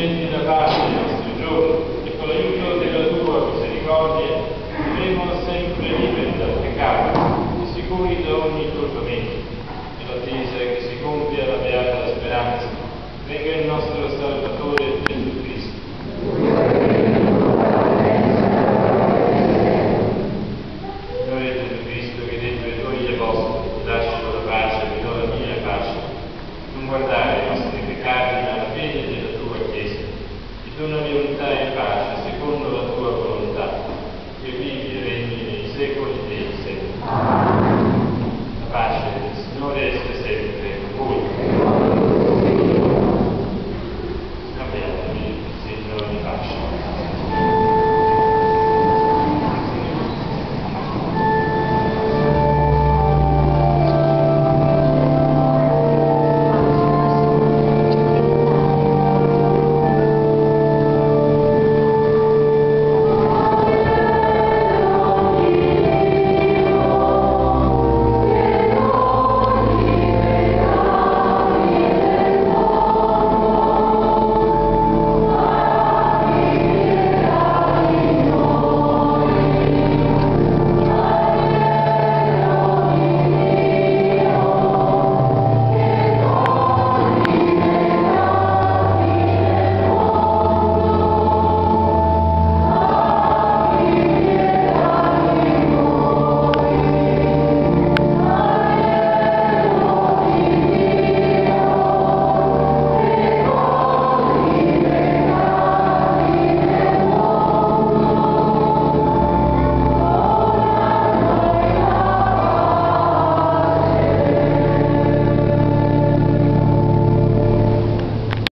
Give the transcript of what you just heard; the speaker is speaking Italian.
scelti da parte dei nostri giorni e con l'aiuto della tua misericordia saremo sempre liberi dal peccato e sicuri da ogni turbamento. de